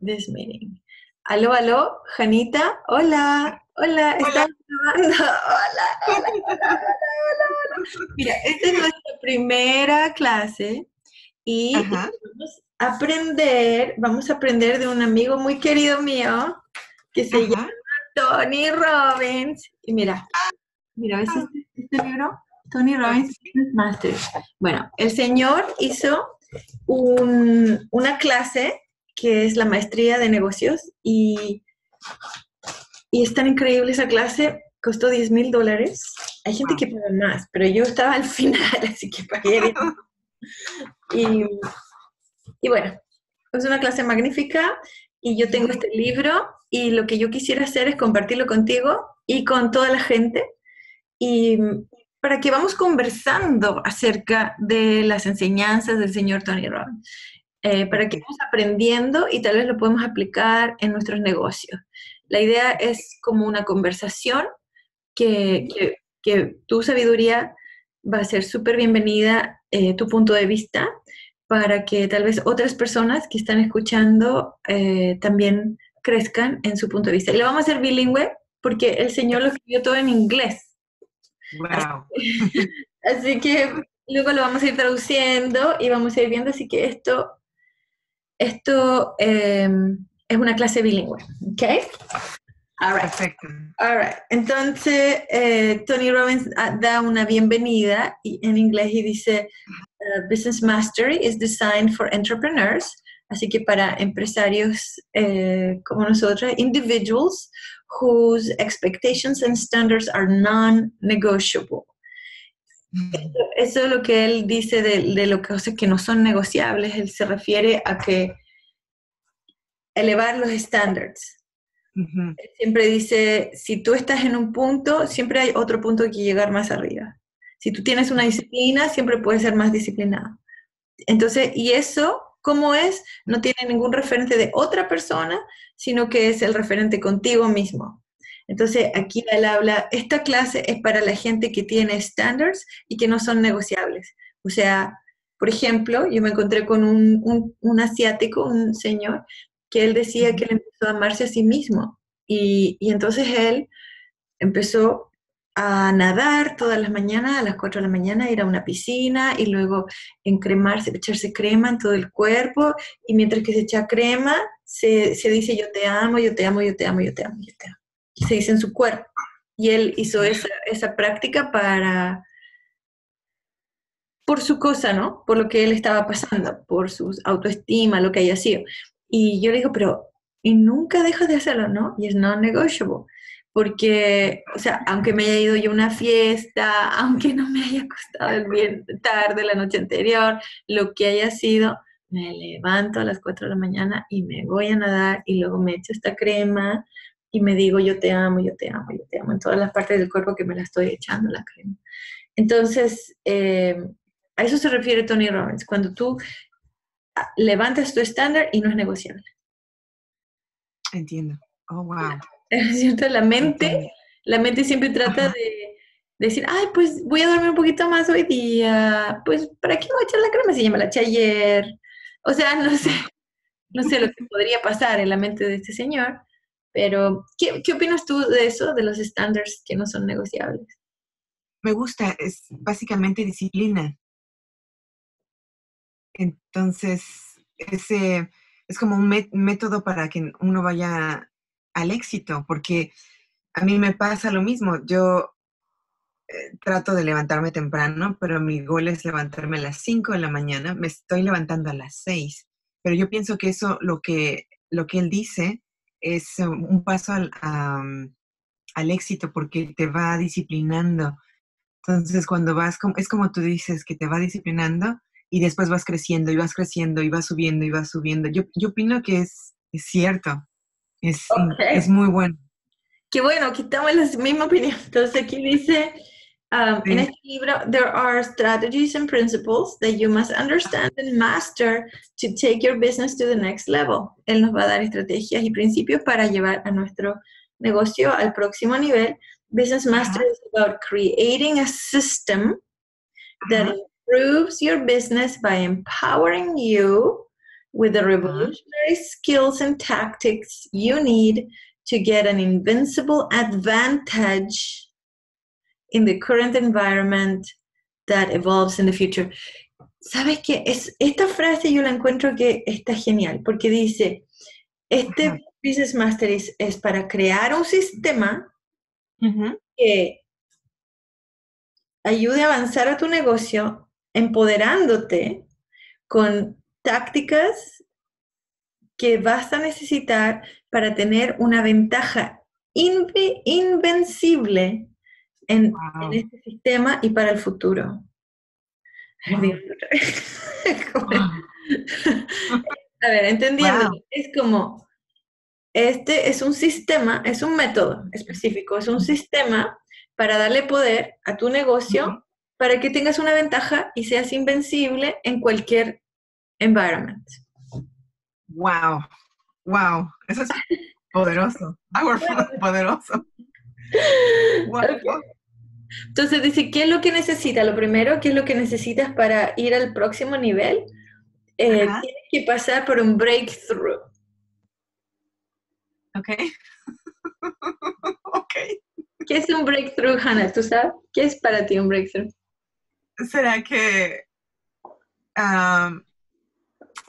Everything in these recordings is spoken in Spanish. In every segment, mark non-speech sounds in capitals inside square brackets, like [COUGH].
this meeting. Aló, aló, Janita, hola, hola, ¿estás grabando? [LAUGHS] Hola, hola, hola, hola, Mira, esta es nuestra primera clase y vamos a aprender, vamos a aprender de un amigo muy querido mío que se llama Tony Robbins. Y mira, mira, ¿ves este, este libro? Tony Robbins Business Master. Bueno, el señor hizo una clase que es la maestría de negocios y, y es tan increíble esa clase, costó 10 mil dólares. Hay gente que paga más, pero yo estaba al [LAUGHS] final, así que pagué. y, y bueno, es una clase magnífica y yo tengo este libro y lo que yo quisiera hacer es compartirlo contigo y con toda la gente y para que vamos conversando acerca de las enseñanzas del señor Tony Robbins. Eh, para que vamos aprendiendo y tal vez lo podemos aplicar en nuestros negocios. La idea es como una conversación que, que, tu sabiduría va a ser súper bienvenida, eh, tu punto de vista, para que tal vez otras personas que están escuchando eh, también crezcan en su punto de vista. Y lo vamos a hacer bilingüe porque el Señor lo escribió todo en inglés. Wow. [LAUGHS] Así que luego lo vamos a ir traduciendo y vamos a ir viendo, así que esto esto em, es una clase bilingüe, ¿ok? All right. Perfecto. All right. Entonces, eh, Tony Robbins ah, da una bienvenida y en inglés y dice, uh, Business Mastery is designed for entrepreneurs, así que para empresarios eh, como nosotros, individuals whose expectations and standards are non-negotiable. Eso es lo que él dice de, lo que, que no son negociables. Él se refiere a que elevar los estándares. siempre dice, si tú estás en un punto, siempre hay otro punto que llegar más arriba. Si tú tienes una disciplina, siempre puedes ser más disciplinado. Entonces, y eso, ¿cómo es? No tiene ningún referente de otra persona, sino que es el referente contigo mismo. Entonces, aquí él habla, esta clase es para la gente que tiene estándares y que no son negociables. O sea, por ejemplo, yo me encontré con un, asiático, un señor, que él decía que él empezó a amarse a sí mismo. Y, entonces él empezó a nadar todas las mañanas, a las 4 de la mañana, ir a una piscina y luego encremarse, echarse crema en todo el cuerpo. Y mientras que se echa crema, se, se dice yo te amo, yo te amo, yo te amo, yo te amo, yo te amo se dice en su cuerpo. Y él hizo esa, esa práctica para, por su cosa, ¿no? Por lo que él estaba pasando, por su autoestima, lo que haya sido. Y yo le digo, pero, y nunca dejas de hacerlo, ¿no? Y es non-negotiable. Porque, o sea, aunque me haya ido yo a una fiesta, [LAUGHS] aunque no me haya costado el bien tarde, la noche anterior, lo que haya sido, me levanto a las 4 de la mañana y me voy a nadar y luego me echo esta crema y me digo yo te amo, yo te amo, yo te amo, en todas las partes del cuerpo que me la estoy echando la crema. Entonces, eh, a eso se refiere Tony Robbins, cuando tú ah, levantas tu estándar y no es negociable. Entiendo. Oh, wow. [LAUGHS] Es cierto, la mente, la mente siempre trata de decir, ay, pues voy a dormir un poquito más hoy día, pues ¿para qué voy a echar la crema si ya me la eché ayer? O sea, no sé, no sé lo que podría pasar en la mente de este señor, pero, ¿qué, ¿qué opinas tú de eso, de los estándares que no son negociables? Me gusta, es básicamente disciplina. Entonces, ese es como un método para que uno vaya al éxito, porque a mí me pasa lo mismo. Yo eh, trato de levantarme temprano, pero mi gol es levantarme a las 5 de la mañana. Me estoy levantando a las 6. Pero yo pienso que eso, lo que, lo que él dice, es un paso al, al éxito porque te va disciplinando. Entonces, cuando vas, es como tú dices, que te va disciplinando y después vas creciendo y vas creciendo y vas subiendo y vas subiendo. Yo, yo opino que es, es cierto, es, es muy bueno. Qué bueno, quitamos la misma opinión. Entonces, aquí dice, Um, In este there are strategies and principles that you must understand and master to take your business to the next level. Él nos va a dar estrategias y principios para llevar a nuestro negocio al próximo nivel. Business Master is about creating a system that improves your business by empowering you with the revolutionary skills and tactics you need to get an invincible advantage in the current environment that evolves in the future. ¿Sabes qué? Es, esta frase yo la encuentro que está genial, porque dice, este Business Master es, para crear un sistema que ayude a avanzar a tu negocio, empoderándote con tácticas que vas a necesitar para tener una ventaja invencible en, este sistema y para el futuro. [LAUGHS] [LAUGHS] A ver, entendiendo, es como, este es un sistema, es un método específico, es un sistema para darle poder a tu negocio para que tengas una ventaja y seas invencible en cualquier environment. Wow, wow, eso es poderoso, [LAUGHS] poderoso. Entonces dice, ¿qué es lo que necesitas? Lo primero, ¿qué es lo que necesitas para ir al próximo nivel? Eh, tienes que pasar por un breakthrough. Ok. [LAUGHS] ok. ¿Qué es un breakthrough, Hannah? ¿Tú sabes? ¿Qué es para ti un breakthrough? ¿Será que,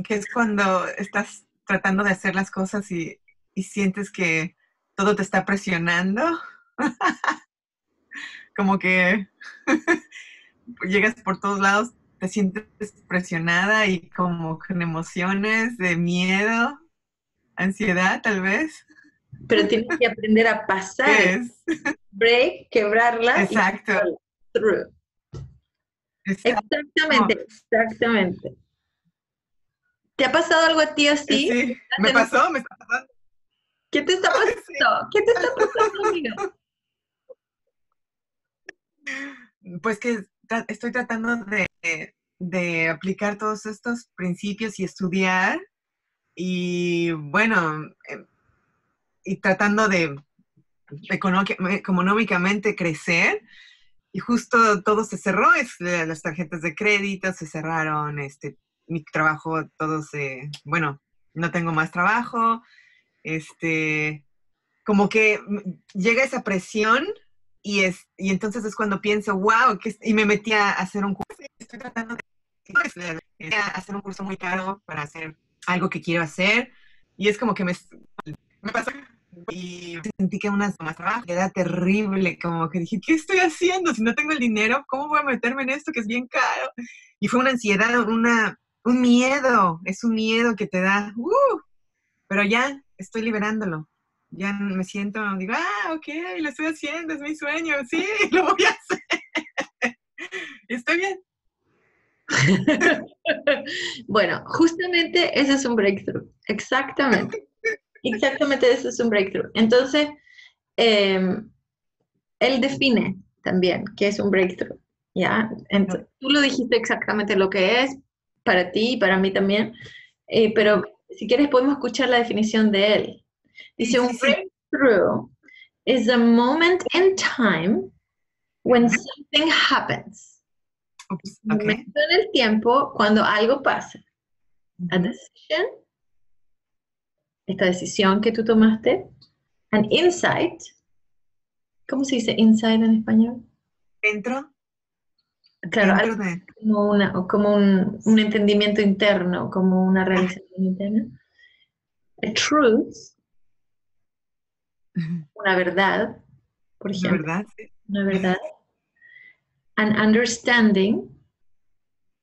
que es cuando estás tratando de hacer las cosas y, y sientes que todo te está presionando? [LAUGHS] como que [LAUGHS] llegas por todos lados, te sientes presionada y como con emociones de miedo, ansiedad tal vez. Pero tienes que aprender a pasar. [LAUGHS] Break, quebrarla. Exacto. through. Exactamente, exactamente. ¿Te ha pasado algo a ti así? Sí, me pasó, me está pasando. ¿Qué te está [LAUGHS] pasando? ¿Qué te está pasando, amigo? Pues que estoy tratando de, aplicar todos estos principios y estudiar y bueno, em, y tratando de económicamente crecer y justo todo se cerró, es, las tarjetas de crédito se cerraron, este, mi trabajo, todo se, bueno, no tengo más trabajo, este, como que llega esa presión y, es, y entonces es cuando pienso, wow, que, y me metí a hacer un curso. Estoy tratando de hacer un curso muy caro para hacer algo que quiero hacer. Y es como que me, me pasó y sentí que una más trabajo era terrible, como que dije, ¿qué estoy haciendo? Si no tengo el dinero, ¿cómo voy a meterme en esto que es bien caro? Y fue una ansiedad, una, un miedo, es un miedo que te da, uh, pero ya estoy liberándolo ya me siento, digo, ah, ok, lo estoy haciendo, es mi sueño, sí, [LAUGHS] lo voy a hacer. Estoy bien. [LAUGHS] bueno, justamente ese es un breakthrough, exactamente. Exactamente ese es un breakthrough. Entonces, em, él define también qué es un breakthrough, ¿ya? Entonces, tú lo dijiste exactamente lo que es para ti y para mí también, eh, pero si quieres podemos escuchar la definición de él, Dice, un breakthrough is a moment in time when something happens. Un momento en el tiempo cuando algo pasa. A decision, esta decisión que tú tomaste. An insight. ¿Cómo se dice insight en español? Dentro. Claro, como, una, como un, un, entendimiento interno, como una realización interna. A truth, [LAUGHS] una verdad, por ejemplo. Una verdad, Una verdad. An understanding,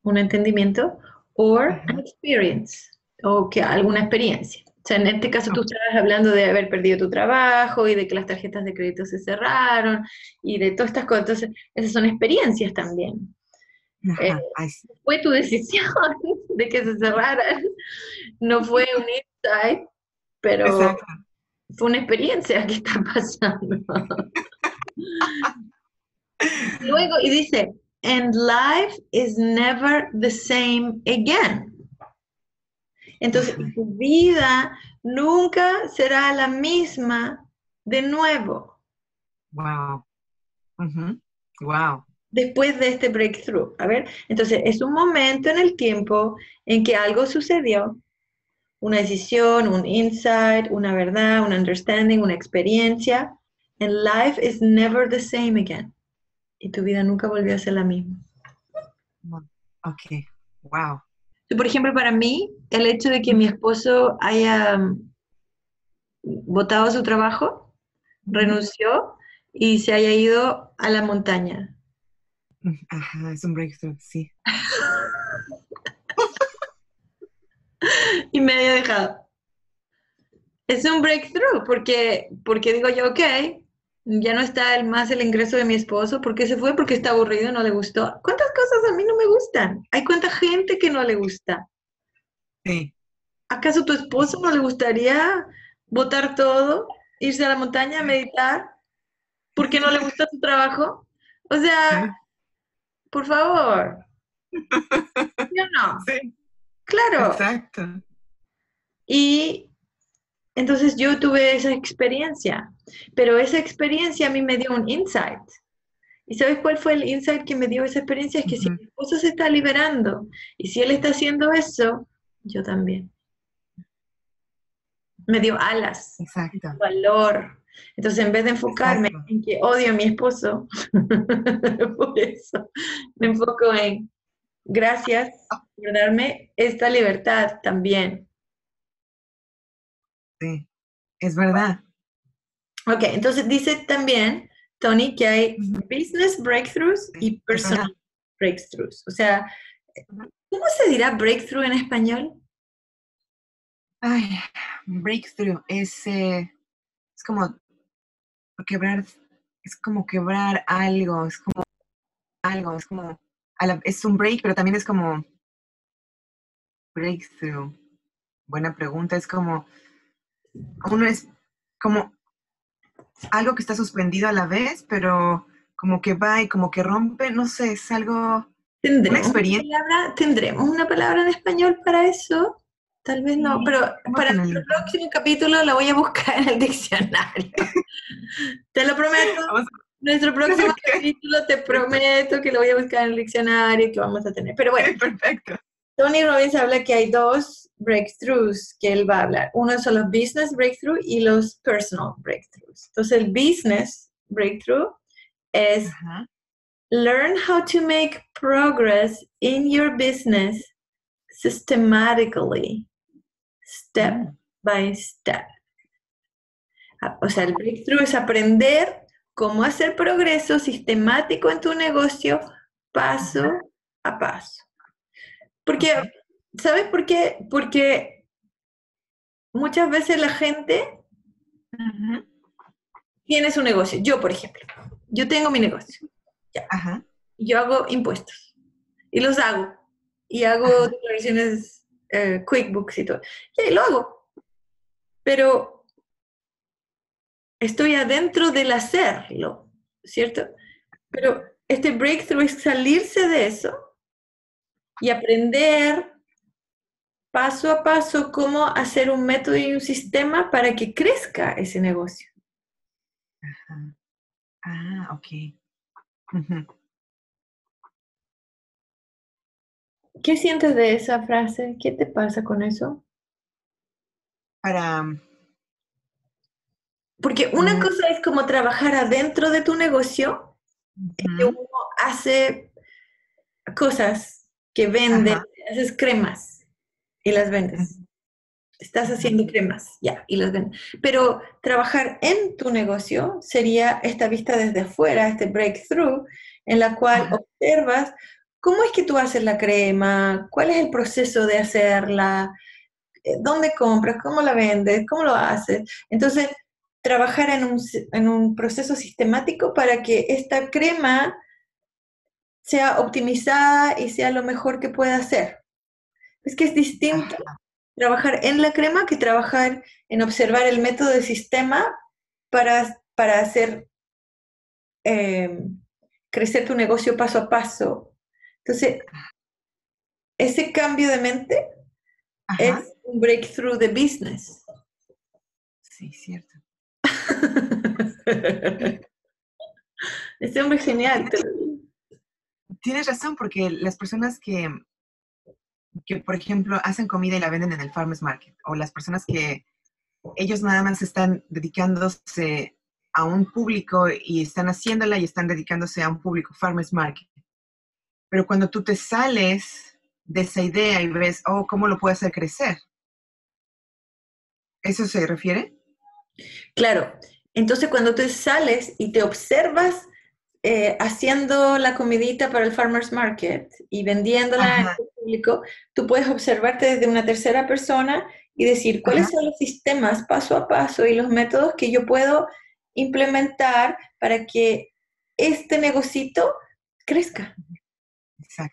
un entendimiento, or an experience, o que alguna experiencia. O sea, en este caso tú estabas hablando de haber perdido tu trabajo y de que las tarjetas de crédito se cerraron y de todas estas cosas. Entonces, esas son experiencias también. Eh, fue tu decisión [LAUGHS] de que se cerraran, no fue un insight, pero fue una experiencia que está pasando. [LAUGHS] Luego, y dice, and life is never the same again. Entonces, tu vida nunca será la misma de nuevo. Wow. Wow. Después de este breakthrough. A ver, entonces es un momento en el tiempo en que algo sucedió una decisión, un insight, una verdad, un understanding, una experiencia. And life is never the same again. Y tu vida nunca volvió a ser la misma. Ok, wow. Por ejemplo, para mí, el hecho de que mi esposo haya votado su trabajo, renunció y se haya ido a la montaña. Ajá, es un breakthrough, sí. [LAUGHS] [LAUGHS] y me haya dejado. Es un breakthrough porque, porque digo yo, ok, ya no está el, más el ingreso de mi esposo. ¿Por qué se fue? Porque está aburrido, no le gustó. ¿Cuántas cosas a mí no me gustan? Hay cuánta gente que no le gusta. Sí. ¿Acaso tu esposo no le gustaría votar todo, irse a la montaña a meditar? porque no le gusta tu trabajo? O sea, por favor. [LAUGHS] ¿Sí o no? Sí. Claro. Exacto. Y entonces yo tuve esa experiencia, pero esa experiencia a mí me dio un insight. ¿Y sabes cuál fue el insight que me dio esa experiencia? Es que si mi esposo se está liberando y si él está haciendo eso, yo también. Me dio alas, Exacto. valor. Entonces, en vez de enfocarme en que odio a mi esposo, [LAUGHS] por eso me enfoco en gracias darme esta libertad también. Sí, es verdad. Ok, entonces dice también, Tony, que hay business breakthroughs y personal breakthroughs. O sea, ¿cómo se dirá breakthrough en español? Ay, breakthrough es, eh, es como quebrar, es como quebrar algo, es como algo, es como, es un break, pero también es como breakthrough. Buena pregunta, es como, uno es como algo que está suspendido a la vez, pero como que va y como que rompe, no sé, es algo, una experiencia. ¿Tendremos una palabra en español para eso? Tal vez no, pero para el próximo capítulo la voy a buscar en el diccionario. [LAUGHS] te lo prometo. Nuestro [LAUGHS] próximo capítulo te prometo que lo voy a buscar en el diccionario que vamos a tener. Pero bueno, perfecto. Tony Robbins habla que hay dos breakthroughs que él va a hablar. Uno son los business breakthrough y los personal breakthroughs. Entonces, el business breakthrough es learn how to make progress in your business systematically, step mm. by step. Ah, o sea, el breakthrough es aprender cómo hacer progreso sistemático en tu negocio paso a paso. Porque, ¿sabes por qué? Porque muchas veces la gente tiene su negocio. Yo, por ejemplo, yo tengo mi negocio. Yo hago impuestos y los hago. Y hago declaraciones eh, QuickBooks y todo. Y lo hago. Pero estoy adentro del hacerlo, ¿cierto? Pero este breakthrough es salirse de eso y aprender paso a paso cómo hacer un método y un sistema para que crezca ese negocio. Ah, ok. ¿Qué sientes de esa frase? ¿Qué te pasa con eso? Para... Porque una mm. cosa es como trabajar adentro de tu negocio, que uno hace cosas que vende, haces cremas y las vendes. Estás haciendo cremas, ya, y las vendes. Pero trabajar en tu negocio sería esta vista desde afuera, este breakthrough, en la cual observas cómo es que tú haces la crema, cuál es el proceso de hacerla, eh, dónde compras, cómo la vendes, cómo lo haces. Entonces, trabajar en un, en un proceso sistemático para que esta crema sea optimizada y sea lo mejor que pueda hacer. Es que es distinto trabajar en la crema que trabajar en observar el método de sistema para, para hacer eh, crecer tu negocio paso a paso. Entonces, ese cambio de mente es un breakthrough de business. Sí, cierto. [LAUGHS] este hombre es genial, Tienes razón, porque las personas que, que, por ejemplo, hacen comida y la venden en el farmers market, o las personas que ellos nada más están dedicándose a un público y están haciéndola y están dedicándose a un público farmers market. Pero cuando tú te sales de esa idea y ves, oh, ¿cómo lo puedo hacer crecer? ¿Eso se refiere? Claro. Entonces, cuando tú sales y te observas eh, haciendo la comidita para el farmers market y vendiéndola en el público, tú puedes observarte desde una tercera persona y decir cuáles son los sistemas paso a paso y los métodos que yo puedo implementar para que este negocito crezca.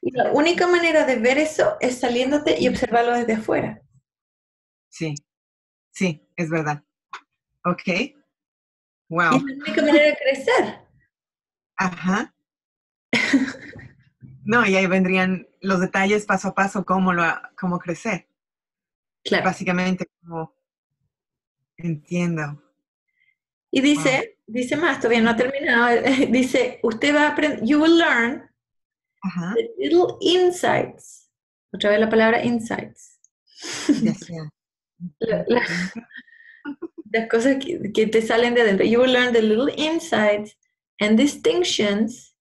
Y la única manera de ver eso es saliéndote y observarlo desde afuera. Sí, sí, es verdad. Ok. Wow. es la única manera de crecer. Ajá. No, y ahí vendrían los detalles paso a paso, cómo, lo, cómo crecer. Claro. Básicamente, como entiendo. Y dice, dice más, todavía no ha terminado, [LAUGHS] dice, usted va a aprender, you will learn the little insights. Otra vez la palabra insights. [LAUGHS] [LAUGHS] las cosas que, que, te salen de adentro. You will learn the little insights and distinctions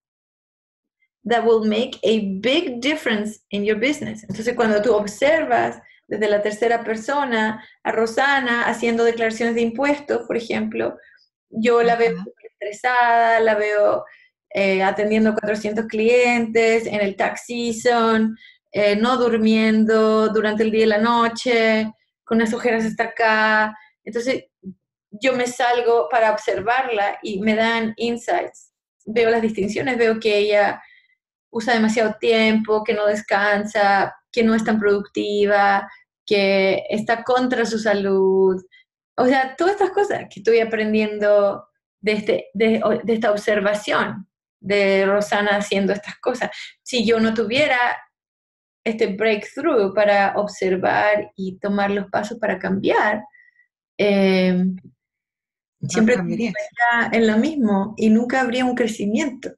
that will make a big difference in your business. Entonces, cuando tú observas desde la tercera persona a Rosana haciendo declaraciones de impuestos, por ejemplo, yo la veo estresada, la veo eh, atendiendo 400 clientes en el tax season, eh, no durmiendo durante el día y la noche, con unas ojeras hasta acá. Entonces, yo me salgo para observarla y me dan insights. Veo las distinciones, veo que ella usa demasiado tiempo, que no descansa, que no es tan productiva, que está contra su salud. O sea, todas estas cosas que estoy aprendiendo de, este, de, esta observación de Rosana haciendo estas cosas. Si yo no tuviera este breakthrough para observar y tomar los pasos para cambiar, eh, siempre en lo mismo y nunca habría un crecimiento.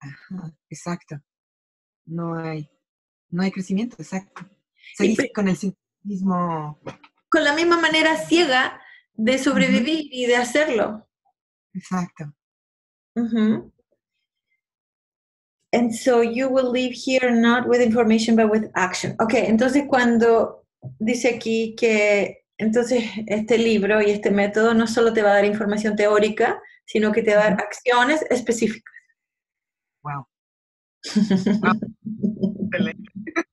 Ajá, exacto. No hay, no hay crecimiento, exacto. Seguís con el mismo... Con la misma manera ciega de sobrevivir y de hacerlo. Exacto. And so you will leave here not with information but with action. Ok, entonces cuando dice aquí que entonces, este libro y este método no solo te va a dar información teórica, sino que te va a dar acciones específicas. Wow. [LAUGHS]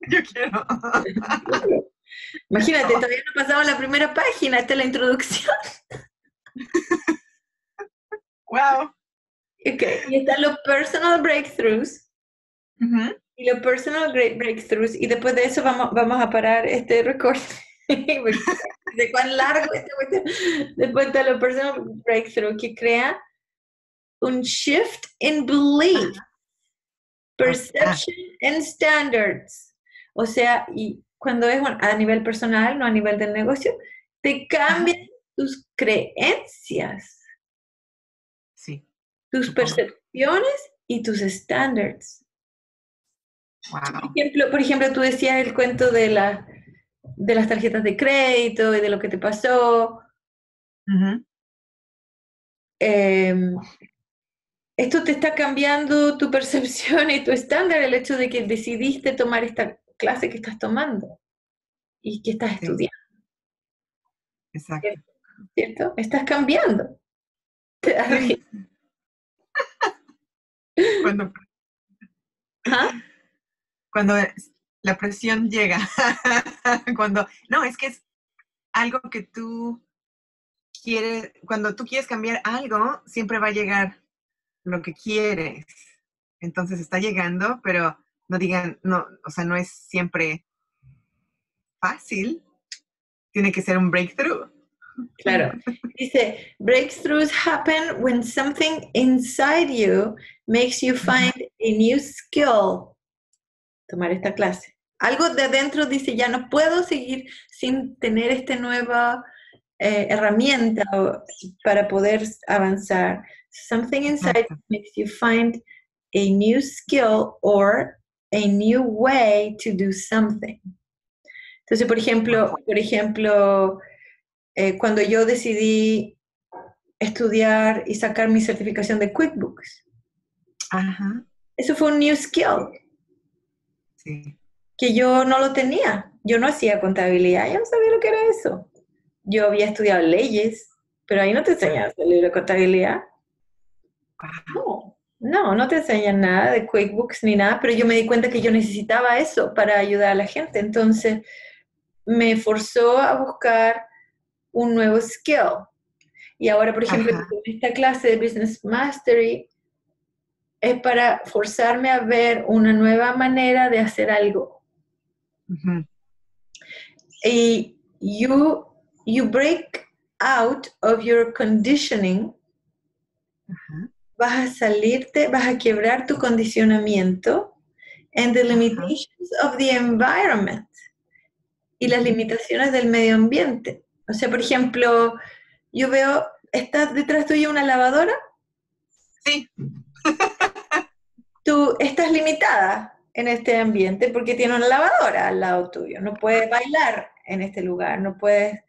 Yo quiero. [LAUGHS] Imagínate, todavía no pasamos la primera página, esta es la introducción. [LAUGHS] Wow. Ok, y están los personal breakthroughs. Y los personal breakthroughs, y después de eso vamos, vamos a parar este recorte. [LAUGHS] de cuán largo este después de lo personal breakthrough que crea un shift in belief, perception and standards. O sea, y cuando es a nivel personal, no a nivel del negocio, te cambian tus creencias. Sí. Tus percepciones y tus estándares. Wow. Por ejemplo, por ejemplo, tú decías el cuento de la de las tarjetas de crédito y de lo que te pasó. Em, esto te está cambiando tu [LAUGHS] percepción y tu estándar, el hecho de que decidiste tomar esta clase que estás tomando y que estás estudiando. Exacto. ¿Cierto? Estás cambiando. [LAUGHS] [LAUGHS] Cuando, ¿Ah? cuando la presión llega [LAUGHS] cuando, no, es que es algo que tú quieres, cuando tú quieres cambiar algo, siempre va a llegar lo que quieres. Entonces está llegando, pero no digan, no, o sea, no es siempre fácil. Tiene que ser un breakthrough. Claro. Dice, breakthroughs happen when something inside you makes you find a new skill. Tomar esta clase algo de adentro dice, ya no puedo seguir sin tener esta nueva eh, herramienta para poder avanzar. Something inside makes you find a new skill or a new way to do something. Entonces, por ejemplo, por ejemplo, eh, cuando yo decidí estudiar y sacar mi certificación de QuickBooks, eso fue un new skill. Que yo no lo tenía. Yo no hacía contabilidad, yo no sabía lo que era eso. Yo había estudiado leyes, pero ahí no te enseñan a hacer de contabilidad. No, no, no te enseñan nada de QuickBooks ni nada, pero yo me di cuenta que yo necesitaba eso para ayudar a la gente. Entonces me forzó a buscar un nuevo skill. Y ahora, por ejemplo, en esta clase de Business Mastery es para forzarme a ver una nueva manera de hacer algo. Y you, you break out of your conditioning, vas a salirte, vas a quebrar tu condicionamiento and the limitations of the environment y las limitaciones del medio ambiente. O sea, por ejemplo, yo veo, ¿está detrás tuyo una lavadora? Sí. Tú estás limitada en este ambiente porque tiene una lavadora al lado tuyo. No puedes bailar en este lugar, no puedes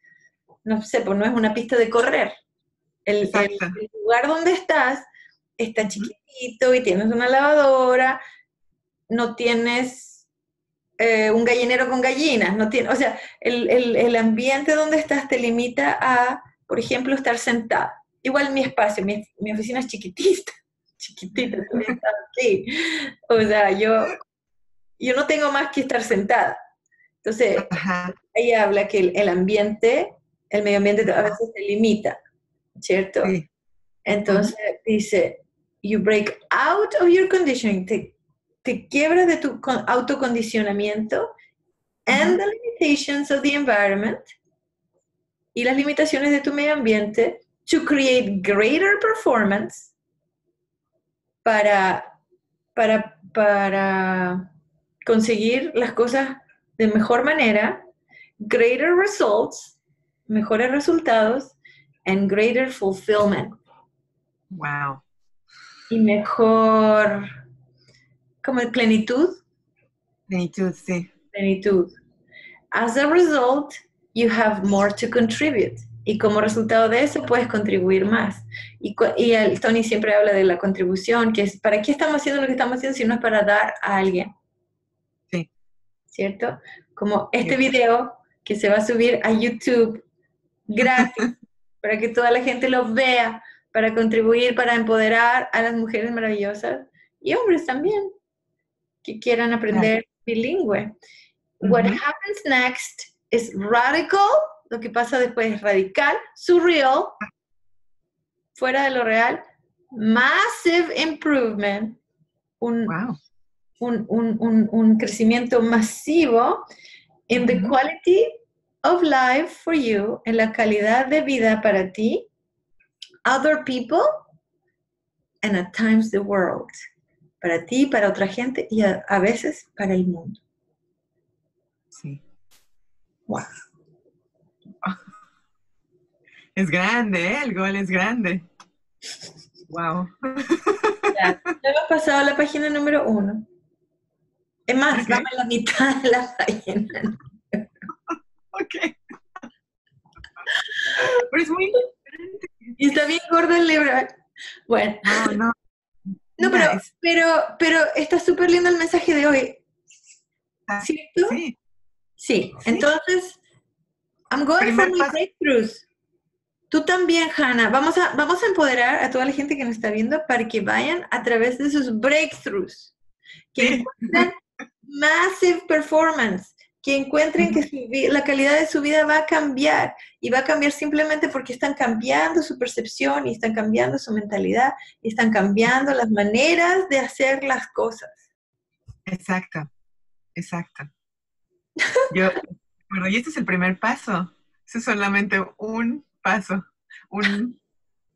no sé, pues no es una pista de correr. El, lugar donde estás está chiquitito y tienes una lavadora, no tienes eh, un gallinero con gallinas, no tiene, o sea, el, ambiente donde estás te limita a, por ejemplo, estar sentada. Igual mi espacio, mi, oficina es chiquitita, [LAUGHS] chiquitita, [LAUGHS] aquí. O sea, yo, yo no tengo más que estar sentada. Entonces, ella habla que el ambiente el medio ambiente a veces se limita, ¿cierto? Entonces dice, you break out of your conditioning, te, te quiebras de tu autocondicionamiento and the limitations of the environment y las limitaciones de tu medio ambiente to create greater performance para, para, para conseguir las cosas de mejor manera, greater results mejores resultados and greater fulfillment. Wow. Y mejor, como plenitud. Plenitud, sí. Plenitud. As a result, you have more to contribute. Y como resultado de eso puedes contribuir más. Y, y el, Tony siempre habla de la contribución, que es, ¿para qué estamos haciendo lo que estamos haciendo si no es para dar a alguien? ¿Cierto? Como este video que se va a subir a YouTube gratis, [LAUGHS] para que toda la gente lo vea, para contribuir, para empoderar a las mujeres maravillosas y hombres también que quieran aprender bilingüe. What happens next is radical, lo que pasa después es radical, surreal, fuera de lo real, massive improvement, un, un, un, un crecimiento masivo in the quality of life for you, en la calidad de vida para ti, other people, and at times the world. Para ti, para otra gente y a, veces para el mundo. Sí. Wow. [LAUGHS] Es grande, ¿eh? El gol es grande. [LAUGHS] Wow. [LAUGHS] Ya, hemos pasado a la página número uno. Es más, okay. a la mitad de la página. ok. Pero es muy Y está bien gordo el libro. Bueno. No, no. No, pero, pero, pero está súper lindo el mensaje de hoy. Ah, ¿Cierto? Sí. Sí. Entonces, I'm going for my breakthroughs. Tú también, Hannah. Vamos a, vamos a empoderar a toda la gente que nos está viendo para que vayan a través de sus breakthroughs. Que encuentren massive performance que encuentren que la calidad de su vida va a cambiar y va a cambiar simplemente porque están cambiando su percepción y están cambiando su mentalidad y están cambiando las maneras de hacer las cosas. Exacto, exacto. Yo, bueno, y este es el primer paso. es solamente un paso, un...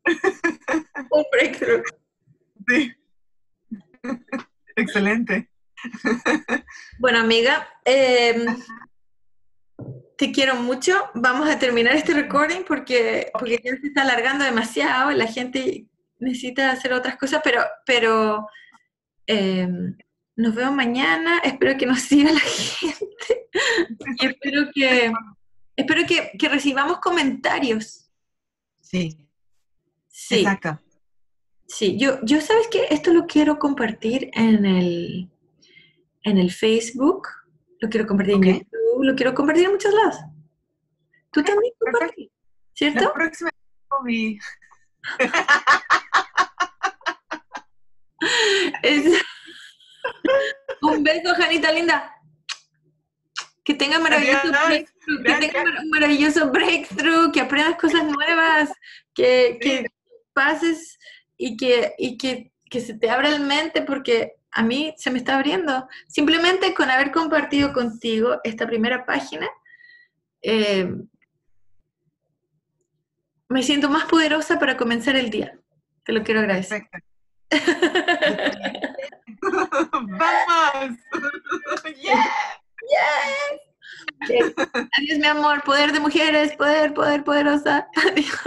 [LAUGHS] un breakthrough. Sí. [LAUGHS] Excelente. [LAUGHS] Bueno, amiga, em, te quiero mucho. Vamos a terminar este recording porque, porque ya se está alargando demasiado. La gente necesita hacer otras cosas, pero, pero em, nos vemos mañana. Espero que nos [LAUGHS] siga la gente. Y espero que, espero que, que recibamos comentarios. Sí, Sí, exacto. sí. Yo, yo sabes que esto lo quiero compartir en el, en el Facebook, lo quiero compartir Ok. en YouTube, lo quiero compartir en muchos lados. Tú también perfecto. compartir, La ¿cierto? próxima mi- [LAUGHS] Es- [LAUGHS] Un beso, Janita linda. Que tenga maravilloso breakthrough, que tenga un maravilloso breakthrough, que aprendas cosas nuevas, que, que pases y que, y que, que se te abra el mente, porque a mí se me está abriendo. Simplemente con haber compartido contigo esta primera página, eh, me siento más poderosa para comenzar el día. Te lo quiero agradecer. [LAUGHS] ¡Vamos! [LAUGHS] ¡Yeah! Yes. Adiós, mi amor. Poder de mujeres, poder, poder, poderosa. [LAUGHS] Adiós.